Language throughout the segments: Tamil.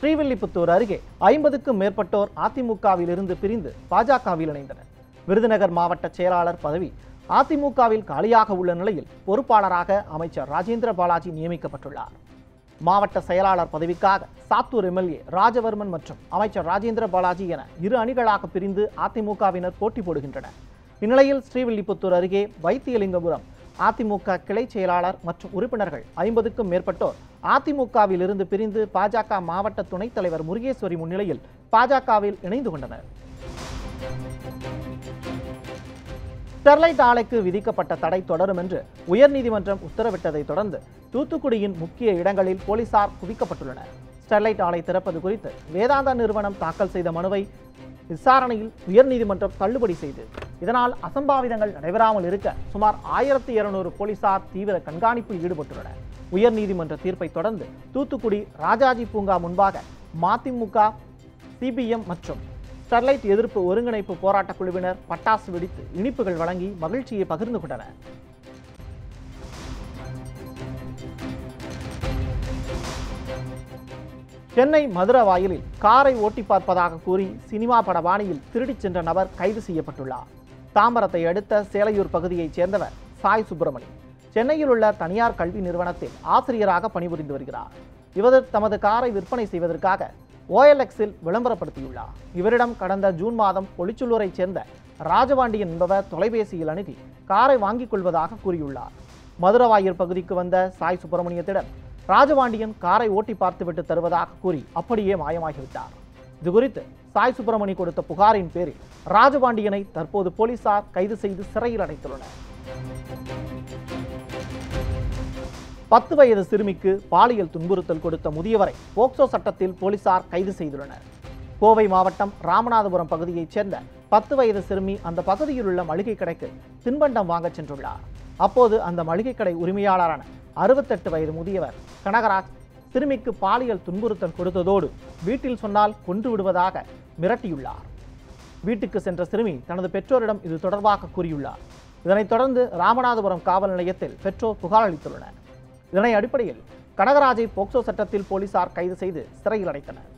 ஸ்ரீவில்லிபுத்தூர் அருகே ஐம்பதுக்கும் மேற்பட்டோர் அதிமுகவில் இருந்து பிரிந்து பாஜகவில் இணைந்தனர். விருதுநகர் மாவட்ட செயலாளர் பதவி அதிமுகவில் காலியாக உள்ள நிலையில் பொறுப்பாளராக அமைச்சர் ராஜேந்திர பாலாஜி நியமிக்கப்பட்டுள்ளார். மாவட்ட செயலாளர் பதவிக்காக சாத்தூர் எம்எல்ஏ ராஜவர்மன் மற்றும் அமைச்சர் ராஜேந்திர பாலாஜி என இரு அணிகளாக பிரிந்து அதிமுகவினர் போட்டி போடுகின்றனர். இந்நிலையில் ஸ்ரீவில்லிபுத்தூர் அருகே வைத்தியலிங்கபுரம் அதிமுக கிளை செயலாளர் மற்றும் உறுப்பினர்கள் ஐம்பதுக்கும் மேற்பட்டோர் அதிமுகவில் இருந்து பிரிந்து பாஜக மாவட்ட துணைத் தலைவர் முருகேஸ்வரி முன்னிலையில் பாஜகவில் இணைந்து கொண்டனர். ஸ்டெர்லைட் ஆலைக்கு விதிக்கப்பட்ட தடை தொடரும் என்று உயர்நீதிமன்றம் உத்தரவிட்டதை தொடர்ந்து தூத்துக்குடியின் முக்கிய இடங்களில் போலீசார் குவிக்கப்பட்டுள்ளனர். ஸ்டெர்லைட் ஆலை திறப்பது குறித்து வேதாந்தா நிறுவனம் தாக்கல் செய்த மனுவை விசாரணையில் உயர்நீதிமன்றம் தள்ளுபடி செய்து. இதனால் அசம்பாவிதங்கள் நடைபெறாமல் இருக்க சுமார் ஆயிரத்தி இருநூறு போலீசார் தீவிர கண்காணிப்பில் ஈடுபட்டுள்ளனர். உயர்நீதிமன்ற தீர்ப்பை தொடர்ந்து தூத்துக்குடி ராஜாஜி பூங்கா முன்பாக மதிமுக சிபிஎம் மற்றும் ஸ்டெர்லைட் எதிர்ப்பு ஒருங்கிணைப்பு போராட்டக் குழுவினர் பட்டாசு வெடித்து இனிப்புகள் வழங்கி மகிழ்ச்சியை பகிர்ந்து கொண்டனர். சென்னை மதுரவாயிலில் காரை ஓட்டி பார்ப்பதாக கூறி சினிமா பட பாணியில் திருடிச் சென்ற நபர் கைது செய்யப்பட்டுள்ளார். தாம்பரத்தை அடுத்த சேலையூர் பகுதியைச் சேர்ந்தவர் சாய் சுப்பிரமணி சென்னையில் உள்ள தனியார் கல்வி நிறுவனத்தில் ஆசிரியராக பணிபுரிந்து வருகிறார். இவர் தமது காரை விற்பனை செய்வதற்காக ஓஎல்எக்ஸில் விளம்பரப்படுத்தியுள்ளார். இவரிடம் கடந்த ஜூன் மாதம் பொலிச்சுள்ளூரைச் சேர்ந்த ராஜபாண்டியன் என்பவர் தொலைபேசியில் அணுகி காரை வாங்கிக் கொள்வதாக கூறியுள்ளார். மதுரவாயர் பகுதிக்கு வந்த சாய் சுப்பிரமணியத்திடம் ராஜபாண்டியன் காரை ஓட்டி பார்த்துவிட்டு தருவதாக கூறி அப்படியே மாயமாகிவிட்டார். இதுகுறித்து சாய் சுப்பிரமணி கொடுத்த புகாரின் பேரில் ராஜபாண்டியனை தற்போது போலீசார் கைது செய்து சிறையில் அடைத்துள்ளனர். பத்து வயது சிறுமிக்கு பாலியல் துன்புறுத்தல் கொடுத்த முதியவரை போக்சோ சட்டத்தில் போலீசார் கைது செய்துள்ளனர். கோவை மாவட்டம் ராமநாதபுரம் பகுதியைச் சேர்ந்த பத்து வயது சிறுமி அந்த பகுதியில் உள்ள மளிகை கடைக்கு தின்பண்டம் வாங்கச் சென்றுள்ளார். அப்போது அந்த மளிகை கடை உரிமையாளரான அறுபத்தெட்டு வயது முதியவர். கனகராஜ் சிறுமிக்கு பாலியல் துன்புறுத்தல் கொடுத்ததோடு வீட்டில் சொன்னால் கொன்று விடுவதாக மிரட்டியுள்ளார். வீட்டுக்கு சென்ற சிறுமி தனது பெற்றோரிடம் இது தொடர்பாக கூறியுள்ளார். இதனைத் தொடர்ந்து ராமநாதபுரம் காவல் நிலையத்தில் பெற்றோர் புகார் அளித்துள்ளனர். இதனை அடிப்படையில் கனகராஜை போக்சோ சட்டத்தில் போலீசார் கைது செய்து சிறையில் அடைத்தனர்.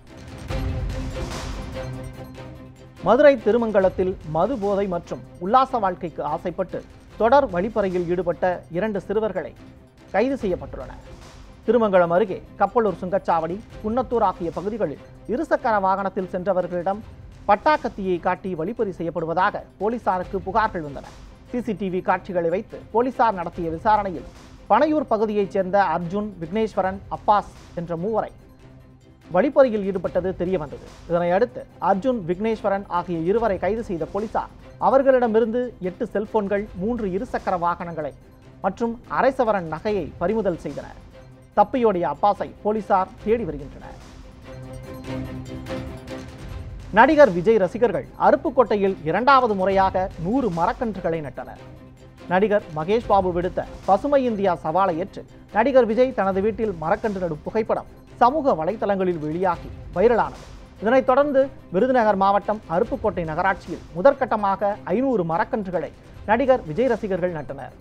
மதுரை திருமங்கலத்தில் மது போதை மற்றும் உல்லாச வாழ்க்கைக்கு ஆசைப்பட்டு தொடர் வழிப்பறையில் ஈடுபட்ட இரண்டு சிறுவர்களை கைது செய்யப்பட்டுள்ளன. திருமங்கலம் அருகே கப்பலூர் சுங்கச்சாவடி குன்னத்தூர் ஆகிய பகுதிகளில் இருசக்கர வாகனத்தில் சென்றவர்களிடம் பட்டாக்கத்தியை காட்டி வழிப்பறி செய்யப்படுவதாக போலீசாருக்கு புகார்கள் வந்தன. சிசிடிவி காட்சிகளை வைத்து போலீசார் நடத்திய விசாரணையில் பனையூர் பகுதியைச் சேர்ந்த அர்ஜுன் விக்னேஸ்வரன் அப்பாஸ் என்ற மூவரை வழிப்பறியில் ஈடுபட்டது தெரிய வந்தது. இதனை அடுத்து அர்ஜுன் விக்னேஸ்வரன் ஆகிய இருவரை கைது செய்த போலீசார் அவர்களிடமிருந்து எட்டு செல்போன்கள் மூன்று இருசக்கர வாகனங்களை மற்றும் அரைசவரன் நகையை பறிமுதல் செய்தனர் தப்பியோடைய அப்பாஸை போலீசார் தேடி வருகின்றனர். நடிகர் விஜய் ரசிகர்கள் அருப்புக்கோட்டையில் இரண்டாவது முறையாக நூறு மரக்கன்றுகளை நட்டனர். நடிகர் மகேஷ் பாபு விடுத்த பசுமை இந்தியா சவாலை ஏற்று நடிகர் விஜய் தனது வீட்டில் மரக்கன்று நடும் புகைப்படம் சமூக வலைதளங்களில் வெளியாகி வைரலானது. இதனைத் தொடர்ந்து விருதுநகர் மாவட்டம் அருப்புக்கோட்டை நகராட்சியில் முதற்கட்டமாக ஐநூறு மரக்கன்றுகளை நடிகர் விஜய் ரசிகர்கள் நட்டனர்.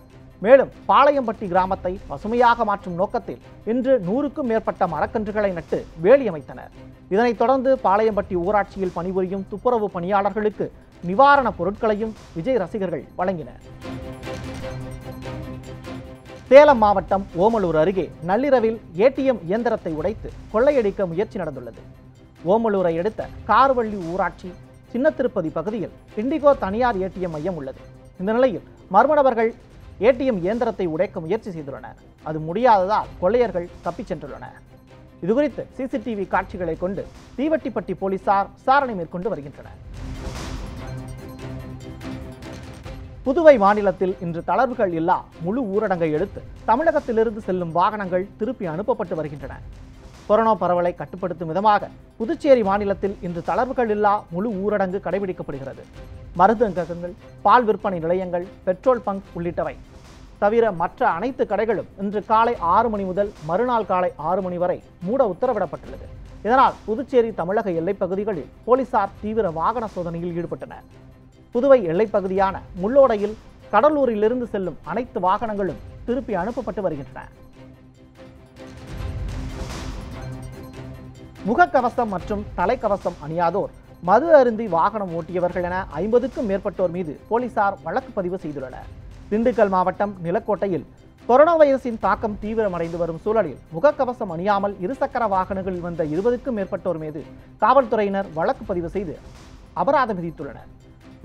மேலும் பாளையம்பட்டி கிராமத்தை பசுமையாக மாற்றும் நோக்கத்தில் இன்று நூறுக்கும் மேற்பட்ட மரக்கன்றுகளை நட்டு வேலி அமைத்தனர். இதனைத் தொடர்ந்து பாளையம்பட்டி ஊராட்சியில் பணிபுரியும் துப்புரவு பணியாளர்களுக்கு நிவாரணப் பொருட்களையும் விஜய் ரசிகர்கள் வழங்கினர். சேலம் மாவட்டம் ஓமலூர் அருகே நள்ளிரவில் ஏடிஎம் இயந்திரத்தை உடைத்து கொள்ளையடிக்க முயற்சி நடந்துள்ளது. ஓமலூரை அடுத்த கார்வள்ளி ஊராட்சி சின்ன திருப்பதி பகுதியில் இண்டிகோ தனியார் ஏடிஎம் மையம் உள்ளது. இந்த நிலையில் மர்ம நபர்கள் ஏடிஎம் இயந்திரத்தை உடைக்க முயற்சி செய்துள்ளனர் அது முடியாததால் கொள்ளையர்கள் தப்பிச் சென்றுள்ளனர் இதுகுறித்து சிசிடிவி காட்சிகளை கொண்டு தீவட்டிப்பட்டி போலீசார் விசாரணை மேற்கொண்டு வருகின்றனர். புதுவை மாநிலத்தில் இன்று தளர்வுகள் இல்லா முழு ஊரடங்கை எடுத்து தமிழகத்திலிருந்து செல்லும் வாகனங்கள் திருப்பி அனுப்பப்பட்டு வருகின்றன. கொரோனா பரவலை கட்டுப்படுத்தும் விதமாக புதுச்சேரி மாநிலத்தில் இன்று தளர்வுகள் இல்லா முழு ஊரடங்கு கடைபிடிக்கப்படுகிறது. மருந்தகங்கள் பால் விற்பனை நிலையங்கள் பெட்ரோல் பங்க் உள்ளிட்டவை. தவிர மற்ற அனைத்து கடைகளும் இன்று காலை ஆறு மணி முதல் மறுநாள் காலை ஆறு மணி வரை மூட உத்தரவிடப்பட்டுள்ளது. இதனால் புதுச்சேரி தமிழக எல்லைப்பகுதிகளில் போலீசார் தீவிர வாகன சோதனையில் ஈடுபட்டனர். புதுவை எல்லைப்பகுதியான முள்ளோடையில் கடலூரிலிருந்து செல்லும் அனைத்து வாகனங்களும் திருப்பி அனுப்பப்பட்டு வருகின்றன. முகக்கவசம் மற்றும் தலைக்கவசம் அணியாதோர் மது அருந்தி வாகனம் ஓட்டியவர்கள் என ஐம்பதுக்கும் மேற்பட்டோர் மீது போலீசார் வழக்கு பதிவு செய்துள்ளனர். திண்டுக்கல் மாவட்டம் நிலக்கோட்டையில் கொரோனா வைரஸின் தாக்கம் தீவிரமடைந்து வரும் சூழலில் முகக்கவசம் அணியாமல் இருசக்கர வாகனங்களில் வந்த இருபதுக்கும் மேற்பட்டோர் மீது காவல்துறையினர் வழக்கு பதிவு செய்து அபராதம் விதித்துள்ளனர்.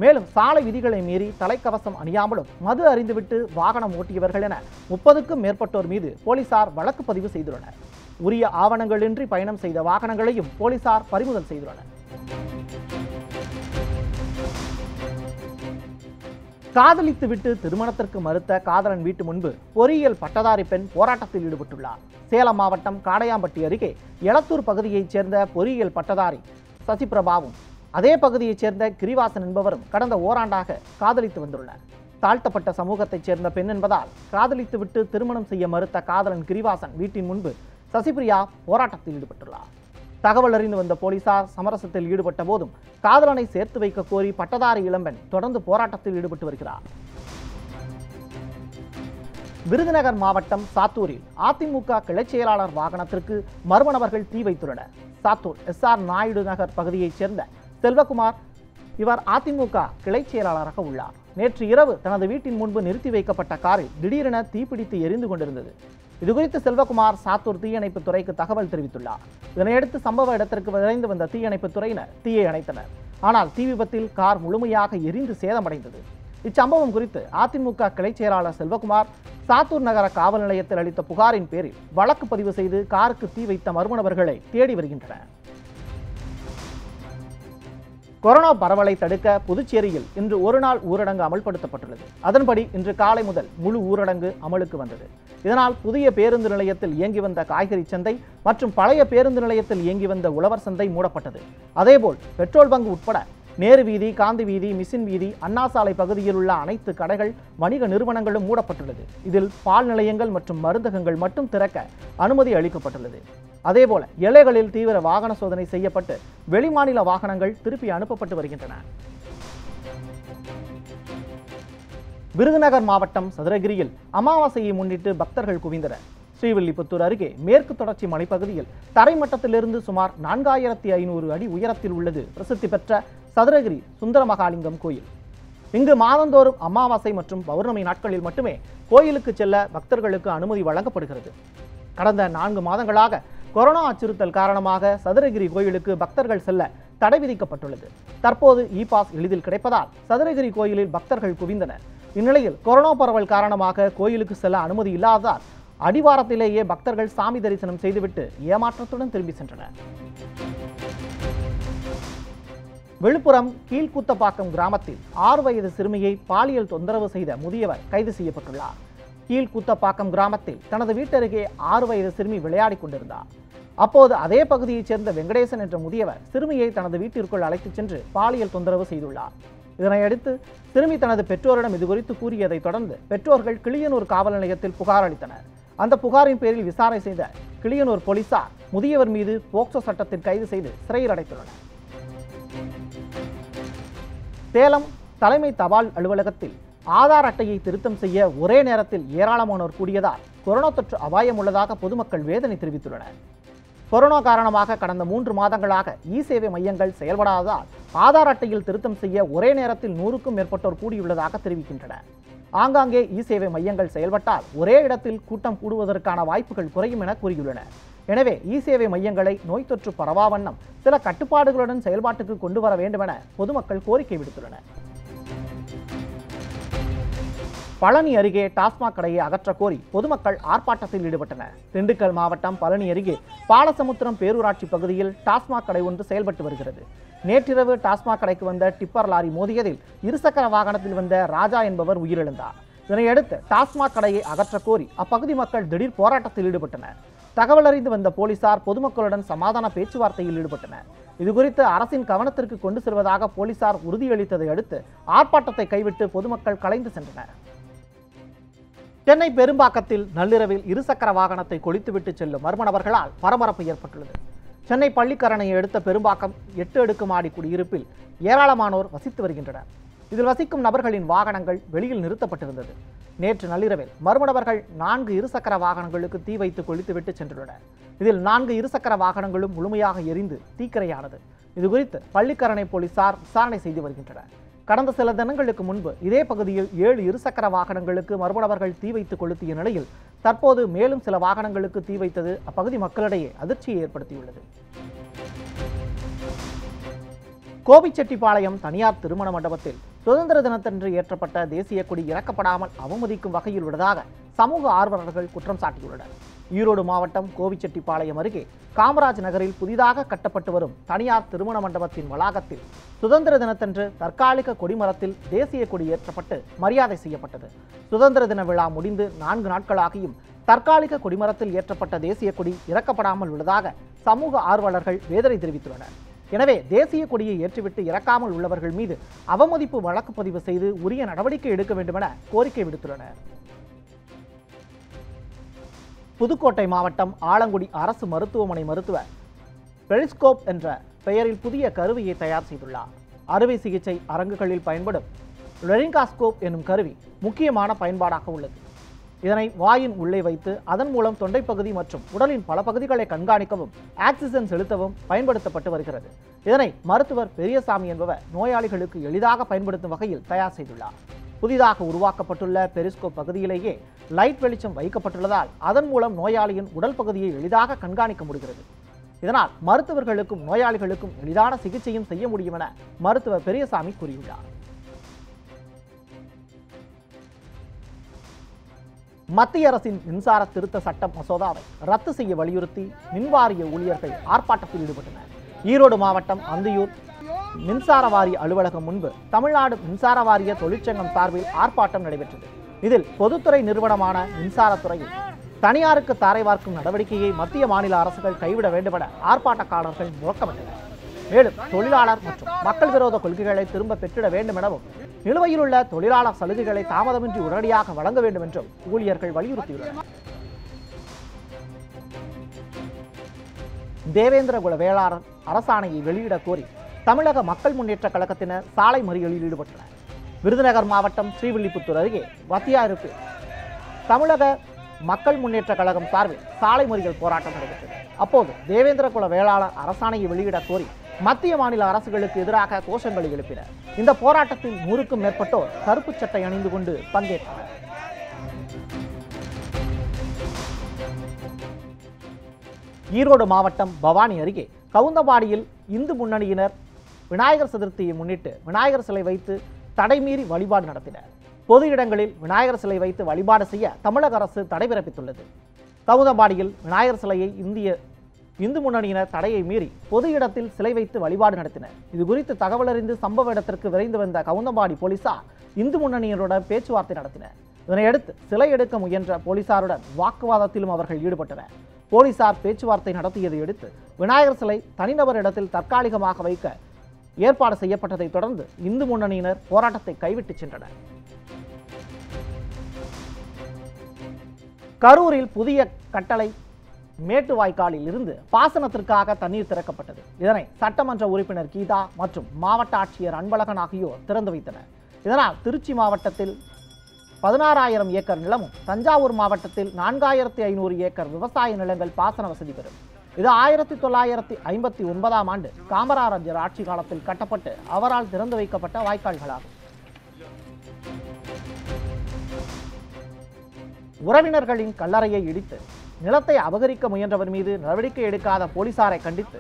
மேலும் சாலை விதிகளை மீறி தலைக்கவசம் அணியாமலும் மது அறிந்துவிட்டு வாகனம் ஓட்டியவர்கள் என முப்பதுக்கும் மேற்பட்டோர் மீது போலீசார் வழக்கு பதிவு செய்துள்ளனர். உரிய ஆவணங்களின்றி பயணம் செய்த வாகனங்களையும் போலீசார் பறிமுதல் செய்துள்ளனர். காதலித்துவிட்டு திருமணத்திற்கு மறுத்த காதலன் வீட்டு முன்பு பொறியியல் பட்டதாரி பெண் போராட்டத்தில் ஈடுபட்டுள்ளார். சேலம் மாவட்டம் காடையாம்பட்டி அருகே எளத்தூர் பகுதியைச் சேர்ந்த பொறியியல் பட்டதாரி சசிபிரபாவும் அதே பகுதியைச் சேர்ந்த கிரிவாசன் என்பவரும் கடந்த ஓராண்டாக காதலித்து வந்துள்ளனர். தாழ்த்தப்பட்ட சமூகத்தைச் சேர்ந்த பெண் என்பதால் காதலித்துவிட்டு திருமணம் செய்ய மறுத்த காதலன் கிரிவாசன் வீட்டின் முன்பு சசிபிரியா போராட்டத்தில் ஈடுபட்டுள்ளார். தகவல் அறிந்து வந்த போலீசார் சமரசத்தில் ஈடுபட்ட போதும் காதலனை சேர்த்து வைக்க கோரி பட்டதாரி இளம்பெண் தொடர்ந்து போராட்டத்தில் ஈடுபட்டு வருகிறார். விருதுநகர் மாவட்டம் சாத்தூரில் அதிமுக கிளைச் செயலாளர் வாகனத்திற்கு மர்ம நபர்கள் தீ வைத்துள்ளனர். சாத்தூர் எஸ் ஆர் நாயுடு நகர் பகுதியைச் சேர்ந்த செல்வகுமார் இவர் அதிமுக கிளைச் செயலாளராக உள்ளார். நேற்று இரவு தனது வீட்டின் முன்பு நிறுத்தி வைக்கப்பட்ட காரில் திடீரென தீப்பிடித்து எரிந்து கொண்டிருந்தது. இதுகுறித்து செல்வகுமார் சாத்தூர் தீயணைப்பு துறைக்கு தகவல் தெரிவித்துள்ளார். இதனையடுத்து சம்பவ இடத்திற்கு விரைந்து வந்த தீயணைப்பு துறையினர் தீயை அணைத்தனர். ஆனால் தீ விபத்தில் கார் முழுமையாக எரிந்து சேதமடைந்தது. இச்சம்பவம் குறித்து அதிமுக கிளைச் செயலாளர் செல்வகுமார் சாத்தூர் நகர காவல் நிலையத்தில் அளித்த புகாரின் பேரில் வழக்கு பதிவு செய்து காருக்கு தீ வைத்த மர்ம நபர்களை தேடி வருகின்றனர். கொரோனா பரவலை தடுக்க புதுச்சேரியில் இன்று ஒரு நாள் ஊரடங்கு அமல்படுத்தப்பட்டுள்ளது. அதன்படி இன்று காலை முதல் முழு ஊரடங்கு அமலுக்கு வந்தது. இதனால் புதிய பேருந்து நிலையத்தில் இயங்கி வந்த காய்கறி சந்தை மற்றும் பழைய பேருந்து நிலையத்தில் இயங்கி வந்த உழவர் சந்தை மூடப்பட்டது. அதேபோல் பெட்ரோல் பங்கு உட்பட நேரு வீதி காந்தி வீதி மிஷின் வீதி அண்ணா சாலை பகுதியில் உள்ள அனைத்து கடைகள் வணிக நிறுவனங்களும் மூடப்பட்டுள்ளது. இதில் பால் நிலையங்கள் மற்றும் மருந்தகங்கள் மட்டும் திறக்க அனுமதி அளிக்கப்பட்டுள்ளது. அதேபோல எல்லைகளில் தீவிர வாகன சோதனை செய்யப்பட்டு வெளிமாநில வாகனங்கள் திருப்பி அனுப்பப்பட்டு வருகின்றன. விருதுநகர் மாவட்டம் சதுரகிரியில் அமாவாசையை முன்னிட்டு பக்தர்கள் குவிந்தனர். ஸ்ரீவில்லிபுத்தூர் அருகே மேற்கு தொடர்ச்சி மலைப்பகுதியில் தரைமட்டத்திலிருந்து சுமார் நான்காயிரத்தி ஐநூறு அடி உயரத்தில் உள்ளது பிரசித்தி பெற்ற சதுரகிரி சுந்தரமகாலிங்கம் கோயில். இங்கு மாதந்தோறும் அமாவாசை மற்றும் பௌர்ணமி நாட்களில் மட்டுமே கோயிலுக்கு செல்ல பக்தர்களுக்கு அனுமதி வழங்கப்படுகிறது. கடந்த நான்கு மாதங்களாக கொரோனா அச்சுறுத்தல் காரணமாக சதுரகிரி கோயிலுக்கு பக்தர்கள் செல்ல தடை விதிக்கப்பட்டுள்ளது. தற்போது இ பாஸ் எளிதில் கிடைப்பதால் சதுரகிரி கோயிலில் பக்தர்கள் குவிந்தனர். இந்நிலையில் கொரோனா பரவல் காரணமாக கோயிலுக்கு செல்ல அனுமதி இல்லாததால் அடிவாரத்திலேயே பக்தர்கள் சாமி தரிசனம் செய்துவிட்டு ஏமாற்றத்துடன் திரும்பி சென்றனர். விழுப்புரம் கீழ்குத்தப்பாக்கம் கிராமத்தில் ஆறு வயது சிறுமியை பாலியல் தொந்தரவு செய்த முதியவர் கைது செய்யப்பட்டுள்ளார். கீழ்குத்தப்பாக்கம் கிராமத்தில் தனது வீட்டருகே ஆறு வயது சிறுமி விளையாடிக் கொண்டிருந்தார். அப்போது அதே பகுதியைச் சேர்ந்த வெங்கடேசன் என்ற முதியவர் சிறுமியை தனது வீட்டிற்குள் அழைத்துச் சென்று பாலியல் தொந்தரவு செய்துள்ளார். இதனையடுத்து சிறுமி தனது பெற்றோரிடம் இதுகுறித்து கூறியதைத் தொடர்ந்து பெற்றோர்கள் கிளியனூர் காவல் நிலையத்தில் புகார் அளித்தனர். அந்த புகாரின் பேரில் விசாரணை செய்த கிளியனூர் போலீசார் முதியவர் மீது போக்சோ சட்டத்தில் கைது செய்து சிறையில் அடைத்துள்ளனர். சேலம் தலைமை தபால் அலுவலகத்தில் ஆதார் அட்டையை திருத்தம் செய்ய ஒரே நேரத்தில் ஏராளமானோர் கூடியதால் கொரோனா தொற்று அபாயம் உள்ளதாக பொதுமக்கள் வேதனை தெரிவித்துள்ளனர். கொரோனா காரணமாக கடந்த மூன்று மாதங்களாக இ சேவை மையங்கள் செயல்படாததால் ஆதார் அட்டையில் திருத்தம் செய்ய ஒரே நேரத்தில் நூறுக்கும் மேற்பட்டோர் கூடியுள்ளதாக தெரிவிக்கின்றனர். ஆங்காங்கே இ சேவை மையங்கள் செயல்பட்டால் ஒரே இடத்தில் கூட்டம் கூடுவதற்கான வாய்ப்புகள் குறையும் என கூறியுள்ளனர். எனவே இ சேவை மையங்களை நோய் தொற்று பரவா வண்ணம் சில கட்டுப்பாடுகளுடன் செயல்பாட்டுக்கு கொண்டு வர வேண்டுமென பொதுமக்கள் கோரிக்கை விடுத்துள்ளனர். பழனி அருகே டாஸ்மாக் கடையை அகற்ற கோரி பொதுமக்கள் ஆர்ப்பாட்டத்தில் ஈடுபட்டனர். திண்டுக்கல் மாவட்டம் பழனி அருகே பாலசமுத்திரம் பேரூராட்சி பகுதியில் டாஸ்மாக் கடை ஒன்று செயல்பட்டு வருகிறது. நேற்றிரவு டாஸ்மாக் கடைக்கு வந்த டிப்பர் லாரி மோதியதில் இருசக்கர வாகனத்தில் வந்த ராஜா என்பவர் உயிரிழந்தார். இதனையடுத்து டாஸ்மாக் கடையை அகற்றக் கோரி அப்பகுதி மக்கள் திடீர் போராட்டத்தில் ஈடுபட்டனர். தகவல் அறிந்து வந்த போலீசார் பொதுமக்களுடன் சமாதான பேச்சுவார்த்தையில் ஈடுபட்டனர். இதுகுறித்து அரசின் கவனத்திற்கு கொண்டு செல்வதாக போலீசார் உறுதியளித்ததை அடுத்து ஆர்ப்பாட்டத்தை கைவிட்டு பொதுமக்கள் கலைந்து சென்றனர். சென்னை பெரும்பாக்கத்தில் நள்ளிரவில் இருசக்கர வாகனத்தை கொளித்துவிட்டு செல்லும் மர்ம நபர்களால் பரபரப்பு ஏற்பட்டுள்ளது. சென்னை பள்ளிக்கரணையை அடுத்த பெரும்பாக்கம் எட்டு அடுக்கு மாடி குடியிருப்பில் ஏராளமானோர் வசித்து வருகின்றனர். இதில் வசிக்கும் நபர்களின் வாகனங்கள் வெளியில் நிறுத்தப்பட்டிருந்தது. நேற்று நள்ளிரவில் மர்ம நபர்கள் நான்கு இருசக்கர வாகனங்களுக்கு தீ வைத்து கொளுத்துவிட்டு சென்றுள்ளனர். இதில் நான்கு இருசக்கர வாகனங்களும் முழுமையாக எரிந்து தீக்கிரையானது. இதுகுறித்து பள்ளிக்கரணை போலீசார் விசாரணை செய்து வருகின்றனர். கடந்த சில தினங்களுக்கு முன்பு இதே பகுதியில் ஏழு இருசக்கர வாகனங்களுக்கு மர்ம நபர்கள் தீ வைத்து கொளுத்திய நிலையில் தற்போது மேலும் சில வாகனங்களுக்கு தீ வைத்தது அப்பகுதி மக்களிடையே அதிர்ச்சியை ஏற்படுத்தியுள்ளது. கோபிச்செட்டிப்பாளையம் தனியார் திருமண மண்டபத்தில் சுதந்திர தினத்தன்று ஏற்றப்பட்ட தேசிய கொடி இறக்கப்படாமல் அவமதிக்கும் வகையில் உள்ளதாக சமூக ஆர்வலர்கள் குற்றம் சாட்டியுள்ளனர். ஈரோடு மாவட்டம் கோவிச்செட்டிப்பாளையம் அருகே காமராஜ் நகரில் புதிதாக கட்டப்பட்டு வரும் தனியார் திருமண மண்டபத்தின் வளாகத்தில் சுதந்திர தினத்தன்று தற்காலிக கொடிமரத்தில் தேசிய கொடி ஏற்றப்பட்டு மரியாதை செய்யப்பட்டது. சுதந்திர தின விழா முடிந்து நான்கு நாட்களாகியும் தற்காலிக கொடிமரத்தில் ஏற்றப்பட்ட தேசிய கொடி இறக்கப்படாமல் உள்ளதாக சமூக ஆர்வலர்கள் வேதனை தெரிவித்துள்ளனர். எனவே தேசிய கொடியை ஏற்றிவிட்டு இறக்காமல் உள்ளவர்கள் மீது அவமதிப்பு வழக்கு பதிவு செய்து உரிய நடவடிக்கை எடுக்க வேண்டுமென கோரிக்கை விடுத்துள்ளனர். புதுக்கோட்டை மாவட்டம் ஆலங்குடி அரசு மருத்துவமனை மருத்துவர் பெரிஸ்கோப் என்ற பெயரில் புதிய கருவியை தயார் செய்துள்ளார். அறுவை சிகிச்சை அரங்குகளில் பயன்படும் லெரிங்காஸ்கோப் எனும் கருவி முக்கியமான பயன்பாடாக உள்ளது. இதனை வாயின் உள்ளே வைத்து அதன் மூலம் தொண்டைப்பகுதி மற்றும் உடலின் பல பகுதிகளை கண்காணிக்கவும் ஆக்சிஜன் செலுத்தவும் பயன்படுத்தப்பட்டு வருகிறது. இதனை மருத்துவர் பெரியசாமி என்பவர் நோயாளிகளுக்கு எளிதாக பயன்படுத்தும் வகையில் தயார் செய்துள்ளார். புதிதாக உருவாக்கப்பட்டுள்ள பெரிஸ்கோப் பகுதியிலேயே லைட் வெளிச்சம் வைக்கப்பட்டுள்ளதால் அதன் மூலம் நோயாளியின் உடல் பகுதியை எளிதாக கண்காணிக்க முடிகிறது. இதனால் மருத்துவர்களுக்கும் நோயாளிகளுக்கும் எளிதான சிகிச்சையும் செய்ய முடியும் என மருத்துவர் பெரியசாமி கூறியுள்ளார். மத்திய அரசின் மின்சார திருத்த சட்ட மசோதாவை ரத்து செய்ய வலியுறுத்தி மின்வாரிய ஊழியர்கள் ஆர்ப்பாட்டத்தில் ஈடுபட்டனர். ஈரோடு மாவட்டம் அந்தியூர் மின்சார வாரிய அலுவலகம் முன்பு தமிழ்நாடு மின்சார வாரிய தொழிற்சங்கம் சார்பில் ஆர்ப்பாட்டம் நடைபெற்றது. இதில் பொதுத்துறை நிறுவனமான மின்சாரத்துறையில் தனியாருக்கு தாரை வார்க்கும் நடவடிக்கையை மத்திய மாநில அரசுகள் கைவிட வேண்டுமென ஆர்ப்பாட்டக்காரர்கள் முழக்கமிட்டனர். மேலும் தொழிலாளர் மற்றும் மக்கள் விரோத கொள்கைகளை திரும்ப பெற்றிட வேண்டும் எனவும் நிலுவையில் உள்ள தொழிலாளர் சலுகைகளை தாமதமின்றி உடனடியாக வழங்க வேண்டும் என்றும் ஊழியர்கள் வலியுறுத்தியுள்ளனர். தேவேந்திரகுல வேளாளர் அரசாணையை வெளியிடக் கோரி தமிழக மக்கள் முன்னேற்ற கழகத்தினர் சாலை மறியலில் ஈடுபட்டனர். விருதுநகர் மாவட்டம் ஸ்ரீவில்லிபுத்தூர் அருகே வத்தியாருக்கு தமிழக மக்கள் முன்னேற்ற கழகம் சார்பில் சாலை மறியல் போராட்டம் நடைபெற்றது. அப்போது தேவேந்திரகுல வேளாளர் அரசாணையை வெளியிடக் கோரி மத்திய மாநில அரசுகளுக்கு எதிராக கோஷங்களை எழுப்பினர் இந்த போராட்டத்தில் நூறுக்கும் மேற்பட்டோர் கருப்பு சட்டை அணிந்து கொண்டு பங்கேற்றனர். ஈரோடு மாவட்டம் பவானி அருகே கவுந்தபாடியில் இந்து முன்னணியினர் விநாயகர் சதுர்த்தியை முன்னிட்டு விநாயகர் சிலை வைத்து தடைமீறி வழிபாடு நடத்தினர். பொது இடங்களில் விநாயகர் சிலை வைத்து வழிபாடு செய்ய தமிழக அரசு தடை பிறப்பித்துள்ளது. கவுந்தபாடியில் விநாயகர் சிலையை இந்திய இந்து முன்னணியினர் தடையை மீறி பொது இடத்தில் சிலை வைத்து வழிபாடு நடத்தினர். இது குறித்து தகவல் அறிந்து சம்பவ இடத்திற்கு விரைந்து வந்த கவுந்தம்பாடி போலீசார் இந்து முன்னணியினருடன் பேச்சுவார்த்தை நடத்தினர். இதனையடுத்து சிலை எடுக்க முயன்ற போலீசாருடன் வாக்குவாதத்திலும் அவர்கள் ஈடுபட்டனர். போலீசார் பேச்சுவார்த்தை நடத்தியதை அடுத்து விநாயகர் சிலை தனிநபர் இடத்தில் தற்காலிகமாக வைக்க ஏற்பாடு செய்யப்பட்டதை தொடர்ந்து இந்து முன்னணியினர் போராட்டத்தை கைவிட்டு சென்றனர். கரூரில் புதிய கட்டளை மேட்டு வாய்க்காலில் இருந்து பாசனத்திற்காக தண்ணீர் திறக்கப்பட்டது. இதனை சட்டமன்ற உறுப்பினர் கீதா மற்றும் மாவட்ட ஆட்சியர் அன்பழகன் ஆகியோர் திறந்து வைத்தனர். இதனால் திருச்சி மாவட்டத்தில் பதினாறாயிரம் ஏக்கர் நிலமும் தஞ்சாவூர் மாவட்டத்தில் நான்காயிரத்தி ஐநூறு ஏக்கர் விவசாய நிலங்கள் பாசன வசதி பெறும். இது ஆயிரத்தி தொள்ளாயிரத்தி ஐம்பத்தி ஒன்பதாம் ஆண்டு காமராஜர் ஆட்சி காலத்தில் கட்டப்பட்டு அவரால் திறந்து வைக்கப்பட்ட வாய்க்கால்களாகும். உறவினர்களின் கல்லறையை இடித்து நிலத்தை அபகரிக்க முயன்றவர் மீது நடவடிக்கை எடுக்காத போலீசாரை கண்டித்து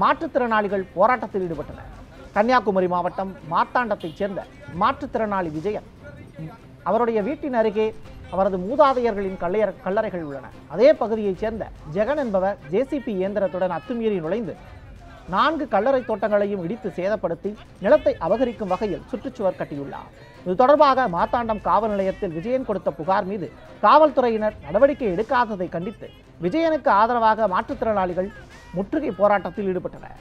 மாற்றுத்திறனாளிகள் போராட்டத்தில் ஈடுபட்டனர். கன்னியாகுமரி மாவட்டம் மார்த்தாண்டத்தைச் சேர்ந்த மாற்றுத்திறனாளி விஜயன். அவருடைய வீட்டின் அருகே அவரது மூதாதையர்களின் கல்லையர் கல்லறைகள் உள்ளன. அதே பகுதியைச் சேர்ந்த ஜெகன் என்பவர் ஜேசிபி இயந்திரத்துடன் அத்துமீறி நுழைந்து நான்கு கல்லறை தோட்டங்களையும் இடித்து சேதப்படுத்தி நிலத்தை அபகரிக்கும் வகையில் சுற்றுச்சுவர் கட்டியுள்ளார். இது தொடர்பாக மாத்தாண்டம் காவல் நிலையத்தில் விஜயன் கொடுத்த புகார் மீது காவல்துறையினர் நடவடிக்கை எடுக்காததை கண்டித்து விஜயனுக்கு ஆதரவாக மாற்றுத்திறனாளிகள் முற்றுகை போராட்டத்தில் ஈடுபட்டனர்.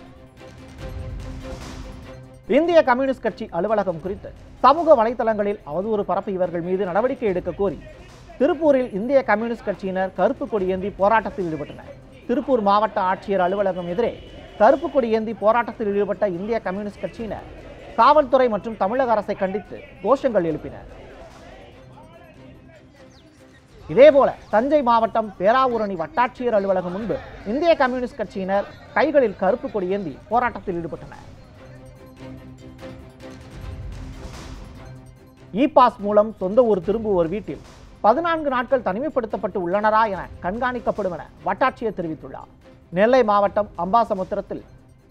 இந்திய கம்யூனிஸ்ட் கட்சி அலுவலகம் குறித்து சமூக வலைதளங்களில் அவதூறு பரப்பியவர்கள் மீது நடவடிக்கை எடுக்க கோரி திருப்பூரில் இந்திய கம்யூனிஸ்ட் கட்சியினர் கருப்பு கொடியேந்தி போராட்டத்தில் ஈடுபட்டனர். திருப்பூர் மாவட்ட ஆட்சியர் அலுவலகம் எதிரே கருப்பு கொடி ஏந்தி போராட்டத்தில் ஈடுபட்ட இந்திய கம்யூனிஸ்ட் கட்சியினர் காவல்துறை மற்றும் தமிழக அரசை கண்டித்து கோஷங்கள் எழுப்பினர் இதேபோல தஞ்சை மாவட்டம் பேராவூரணி வட்டாட்சியர் அலுவலகம் முன்பு இந்திய கம்யூனிஸ்ட் கட்சியினர் கைகளில் கருப்பு கொடி ஏந்தி போராட்டத்தில் ஈடுபட்டனர். இ பாஸ் மூலம் சொந்த ஊர் திரும்புவோர் வீட்டில் பதினான்கு நாட்கள் தனிமைப்படுத்தப்பட்டு உள்ளனரா என கண்காணிக்கப்படும் என வட்டாட்சியர் தெரிவித்துள்ளார். நெல்லை மாவட்டம் அம்பாசமுத்திரத்தில்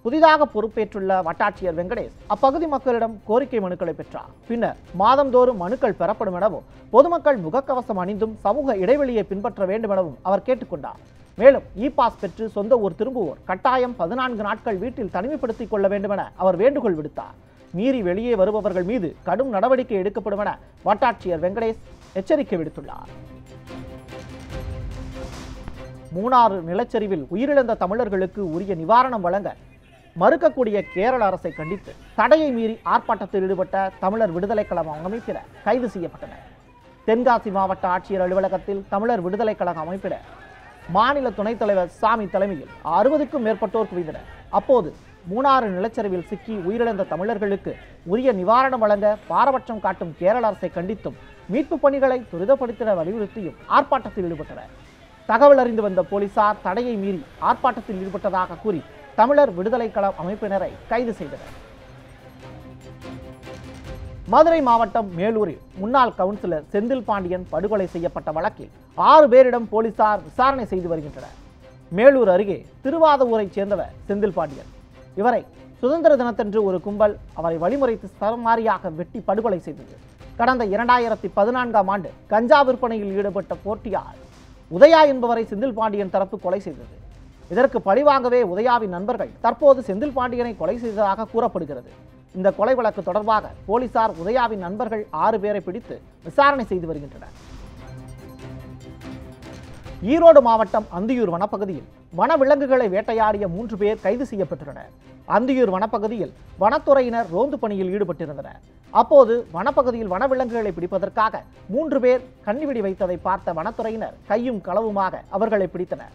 புதிதாக பொறுப்பேற்றுள்ள வட்டாட்சியர் வெங்கடேஷ் அப்பகுதி மக்களிடம் கோரிக்கை மனுக்களை பெற்றார். பின்னர் மாதந்தோறும் மனுக்கள் பெறப்படும் எனவும் பொதுமக்கள் முகக்கவசம் அணிந்தும் சமூக இடைவெளியை பின்பற்ற வேண்டும் எனவும் அவர் கேட்டுக்கொண்டார். மேலும் இ பாஸ் பெற்று சொந்த ஊர் திரும்புவோர் கட்டாயம் பதினான்கு நாட்கள் வீட்டில் தனிமைப்படுத்திக் கொள்ள வேண்டும் என அவர் வேண்டுகோள் விடுத்தார். மீறி வெளியே வருபவர்கள் மீது கடும் நடவடிக்கை எடுக்கப்படும் என வட்டாட்சியர் வெங்கடேஷ் எச்சரிக்கை விடுத்துள்ளார். மூணாறு நிலச்சரிவில் உயிரிழந்த தமிழர்களுக்கு உரிய நிவாரணம் வழங்க மறுக்கக்கூடிய கேரள அரசை கண்டித்து தடையை மீறி ஆர்ப்பாட்டத்தில் ஈடுபட்ட தமிழர் விடுதலைக் கழக அமைப்பினர் கைது செய்யப்பட்டனர் தென்காசி மாவட்ட ஆட்சியர் அலுவலகத்தில் தமிழர் விடுதலைக் கழக அமைப்பினர் மாநில துணைத் தலைவர் சாமி தலைமையில் அறுபதுக்கும் மேற்பட்டோர் குவிந்தனர். அப்போது மூணாறு நிலச்சரிவில் சிக்கி உயிரிழந்த தமிழர்களுக்கு உரிய நிவாரணம் வழங்க பாரபட்சம் காட்டும் கேரள அரசை கண்டித்தும் மீட்புப் பணிகளை துரிதப்படுத்திட வலியுறுத்தியும் ஆர்ப்பாட்டத்தில் ஈடுபட்டனர். தகவல் அறிந்து வந்த போலீசார் தடையை மீறி ஆர்ப்பாட்டத்தில் ஈடுபட்டதாக கூறி தமிழர் விடுதலை கள அமைப்பினரை கைது செய்தனர். மதுரை மாவட்டம் மேலூரில் முன்னாள் கவுன்சிலர் செந்தில் பாண்டியன் படுகொலை செய்யப்பட்ட வழக்கில் ஆறு பேரிடம் போலீசார் விசாரணை செய்து வருகின்றனர். மேலூர் அருகே திருவாதவூரைச் சேர்ந்தவர் செந்தில் பாண்டியன். இவரை சுதந்திர தினத்தன்று ஒரு கும்பல் அவரை வழிமுறைத்து சரமாரியாக வெட்டி படுகொலை செய்தது. கடந்த இரண்டாயிரத்தி பதினான்காம் ஆண்டு கஞ்சா விற்பனையில் ஈடுபட்ட போட்டியால் உதயா என்பவரை செந்தில் பாண்டியன் தரப்பு கொலை செய்தது. இதற்கு பழிவாங்கவே உதயாவின் நண்பர்கள் தற்போது செந்தில் பாண்டியனை கொலை செய்ததாக கூறப்படுகிறது. இந்த கொலை வழக்கு தொடர்பாக போலீசார் உதயாவின் நண்பர்கள் ஆறு பேரை பிடித்து விசாரணை செய்து வருகின்றனர். ஈரோடு மாவட்டம் அந்தியூர் வனப்பகுதியில் வனவிலங்குகளை வேட்டையாடிய மூன்று பேர் கைது செய்யப்பட்டுள்ளனர். அந்தியூர் வனப்பகுதியில் வனத்துறையினர் ரோந்து பணியில் ஈடுபட்டிருந்தனர். அப்போது வனப்பகுதியில் வனவிலங்குகளை பிடிப்பதற்காக மூன்று பேர் கண்ணிவிடி வைத்ததை பார்த்த வனத்துறையினர் கையும் களவுமாக அவர்களை பிடித்தனர்.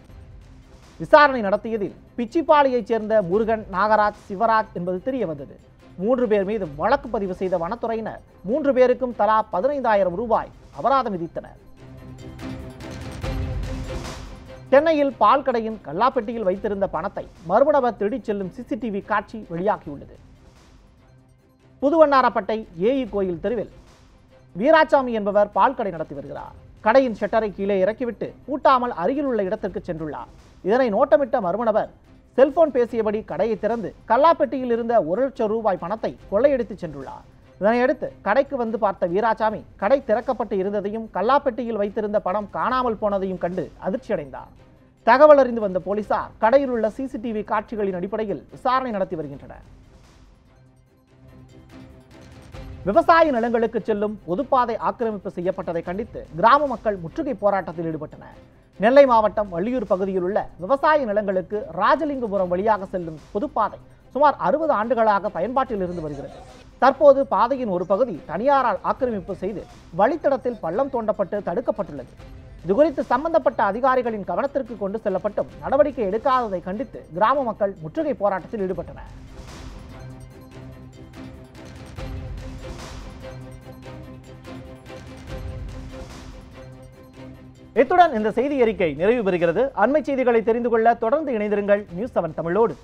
விசாரணை நடத்தியதில் பிச்சிப்பாளையைச் சேர்ந்த முருகன் நாகராஜ் சிவராஜ் என்பது தெரிய வந்தது. மூன்று பேர் மீது வழக்கு பதிவு செய்த வனத்துறையினர் மூன்று பேருக்கும் தலா பதினைந்தாயிரம் ரூபாய் அபராதம் விதித்தனர். சென்னையில் பால் கடையின் கல்லாப்பெட்டியில் வைத்திருந்த பணத்தை மர்மநபர் திருடிச் செல்லும் சிசிடிவி காட்சி வெளியாகியுள்ளது. புதுவண்ணாரப்பட்டை ஏஇ கோயில் தெருவில் வீராசாமி என்பவர் பால் கடை நடத்தி வருகிறார். கடையின் ஷட்டரை கீழே இறக்கிவிட்டு பூட்டாமல் அருகில் உள்ள இடத்திற்கு சென்றுள்ளார். இதனை நோட்டமிட்ட மர்மநபர் செல்போன் பேசியபடி கடையை திறந்து கல்லாப்பெட்டியில் இருந்த ஒரு லட்சம் ரூபாய் பணத்தை கொள்ளையடித்து சென்றுள்ளார். இதனையடுத்து கடைக்கு வந்து பார்த்த வீராசாமி கடை திறக்கப்பட்டு இருந்ததையும் கல்லாப்பெட்டியில் வைத்திருந்த பணம் காணாமல் போனதையும் கண்டு அதிர்ச்சியடைந்தார். தகவல் அறிந்து வந்த போலீசார் கடையில் உள்ள சிசிடிவி காட்சிகளின் அடிப்படையில் விசாரணை நடத்தி வருகின்றனர். விவசாய நிலங்களுக்கு செல்லும் பொதுப்பாதை ஆக்கிரமிப்பு செய்யப்பட்டதை கண்டித்து கிராம மக்கள் முற்றுகை போராட்டத்தில் ஈடுபட்டனர். நெல்லை மாவட்டம் வள்ளியூர் பகுதியில் உள்ள விவசாய நிலங்களுக்கு ராஜலிங்கபுரம் வழியாக செல்லும் பொதுப்பாதை சுமார் அறுபது ஆண்டுகளாக பயன்பாட்டில் இருந்து வருகிறது. தற்போது பாதையின் ஒரு பகுதி தனியாரால் ஆக்கிரமிப்பு செய்து வழித்தடத்தில் பள்ளம் தோண்டப்பட்டு தடுக்கப்பட்டுள்ளது. இதுகுறித்து சம்பந்தப்பட்ட அதிகாரிகளின் கவனத்திற்கு கொண்டு செல்லப்பட்டும் நடவடிக்கை எடுக்காததை கண்டித்து கிராம மக்கள் முற்றுகை போராட்டத்தில் ஈடுபட்டனர். இத்துடன் இந்த செய்தி அறிக்கை நிறைவு பெறுகிறது. அண்மை செய்திகளை தெரிந்து கொள்ள தொடர்ந்து இணைந்திருங்கள் நியூஸ் செவன் தமிழோடு.